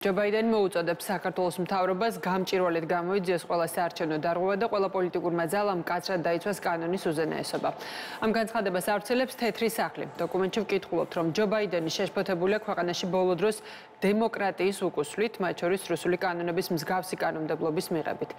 ჯო ბაიდენი მოუწოდებს საქართველოს მთავრობას გამჭირვალედ გამოიძიოს ყველა საარჩევნო დარღვევა და ყველა პოლიტიკურმა ძალამ კაცრად დაიცვას კანონის უზენაესობა. ამ განცხადებას ავრცელებს თეთრი სახლი. დოკუმენტში ვკითხულობთ, რომ ჯო ბაიდენი შეშფოთებულია ქვეყანაში ბოლო დროს დემოკრატიის უკუსვლით, მათ შორის რუსული კანონების მსგავსი კანონმდებლობის მიღებით.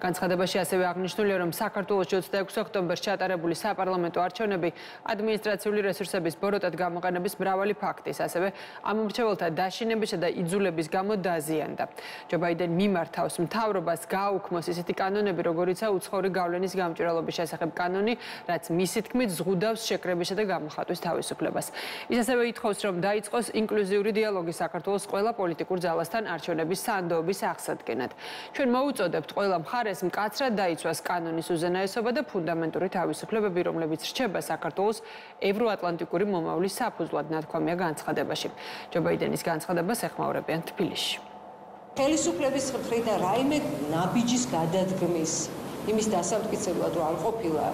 განცხადებაში ასევე აღნიშნულია, რომ საქართველოს 26 ოქტომბერს ჩატარებული საპარლამენტო არჩევნები ადმინისტრაციული რესურსების ბოროტად გამოყენების მრავალი ფაქტის, ასევე ამ მრჩეველთა დაშინებისა და იძულების გამო გამო დაზიანდა. ჯო ბაიდენი მიმართავს მთავრობას გააუქმოს ისეთი კანონები, როგორიცაა უცხოური გავლენის გამჭირვალობის შესახებ კანონი, რაც მისი თქმით ზღუდავს შეკრებისა და გამოხატვის თავისუფლებას. ის ასევე ითხოვს, რომ დაიწყოს ინკლუზიური დიალოგი საქართველოს ყველა პოლიტიკურ ძალასთან არჩევნების სანდოობის აღსადგენად. ჩვენ მოუწოდებთ ყველა მხარეს მკაცრად დაიცვას კანონის უზენაესობა და ფუნდამენტური თავისუფლებები, რომლებიც რჩება საქართველოს ევროატლანტიკური მომავლის საფუძვლად, ნათქვამია განცხადებაში. ჯო ბაიდენის განცხადებას ეხმაურებიან თბილისში. ხელისუფლების მხრიდან რაიმე ნაბიჯის გადადგმის იმის დასამტკიცებლად რომ არ ყოფილა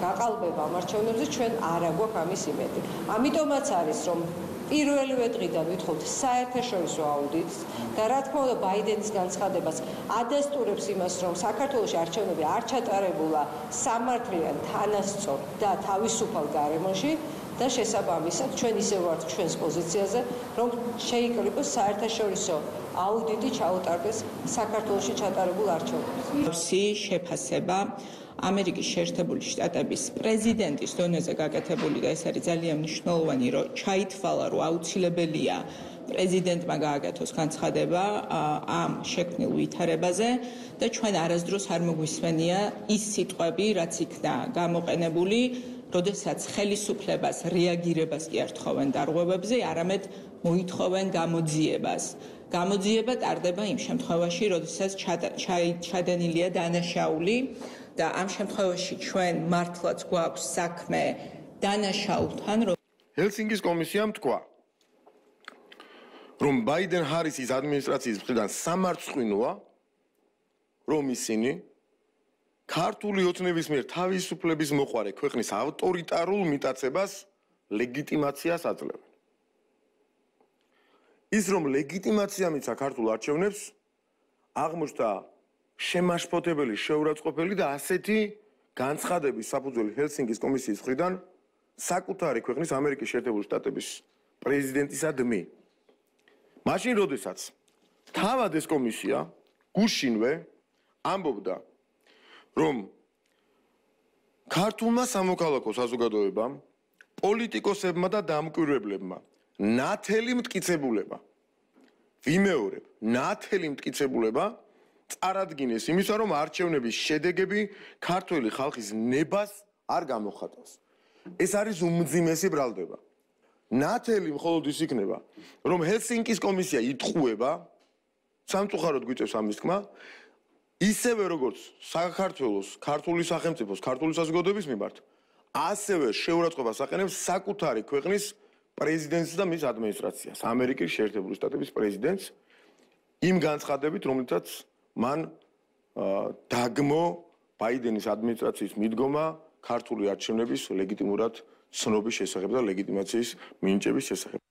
გაყალბება მარჩევნებზე ჩვენ არ აგვაქვს ამის იმედი. ამიტომაც არის რომ პირველივე დღიდან ვითხოვთ საერთაშორისო აუდიტს და რა თქმა უნდა ბაიდენის განცხადებას ადასტურებს იმას რომ საქართველოს არჩევნები არ ჩატარებულა სამართლიან თანასწორ და თავისუფალ გარემოში და შესაბამისად ჩვენ ისე ვართ ჩვენს პოზიციაზე რომ შეიკრიბოს საერთაშორისო აუდიტი ჩაუტარდეს საქართველოსში ჩატარებულ არჩევნებს. სი შეფასება ამერიკის შეერთებული შტატების პრეზიდენტის დონეზე გაკეთებული და ეს არის ძალიან მნიშვნელოვანი რომ ჩაითვალა რომ აუცილებელია პრეზიდენტმა გააკეთოს განცხადება ამ შექმნილ ვითარებაზე და ჩვენ არასდროს არ მოგვისმენია ის სიტყვები რაც იქნა გამოყენებული როდესაც ხელისუფლებას რეაგირებას კი არ თხოვენ დარღვევებზე, არამედ მოითხოვენ გამოძიებას. გამოძიება ტარდება იმ შემთხვევაში, როდესაც ჩადენილია დანაშაული და ამ შემთხვევაში ჩვენ მართლაც გვაქვს საქმე დანაშაულთან, რომ ჰელსინკის კომისიამ თქვა, რომ ბაიდენ-ჰარისის ადმინისტრაციის მხრიდან სამარცხვინოა, რომ ისინი ქართული ოცნების მიერ თავისუფლების მოყარე ქვეყნის ავტორიტარულ მიტაცებას ლეგიტიმაციას აძლევენ. ის რომ ლეგიტიმაცია მიცა ქართულ არჩევნებს აღმოჩნდა შემაშფოთებელი, შეურაცხყოფელი და ასეთი განცხადების საფუძველი ჰელსინკის კომისიის მხრიდან საკუთარი ქვეყნის ამერიკის შეერთებული შტატების პრეზიდენტისადმი. მაშინ როდესაც თავად ეს კომისია გუშინვე ამბობდა რომ ქართულმა სამოქალაქო საზოგადოებამ პოლიტიკოსებმა და დამკვირვებლებმა ნათელი მტკიცებულება. ვიმეორებ ნათელი მტკიცებულება წარადგინეს იმისა რომ არჩევნების შედეგები ქართული ხალხის ნებას არ გამოხატავს. ეს არის უმძიმესი ბრალდება. ნათელი მხოლოდ ის იქნება რომ ჰელსინკის კომისია იტყუება სამწუხაროდ გვიწევს ამის თქმა ისევე როგორც საქართველოს ქართული სახელმწიფოს ქართული საზოგადოების მიმართ ასევე შეურაცხყოფას აყენებს საკუთარი ქვეყნის პრეზიდენტს და მის ადმინისტრაციას. ამერიკის შეერთებული შტატების პრეზიდენტს იმ განცხადებით რომელთაც მან დაგმო ბაიდენის ადმინისტრაციის მიდგომა ქართული არჩევნების ლეგიტიმურად ცნობის შესახებ და ლეგიტიმაციის მინიჭების შესახებ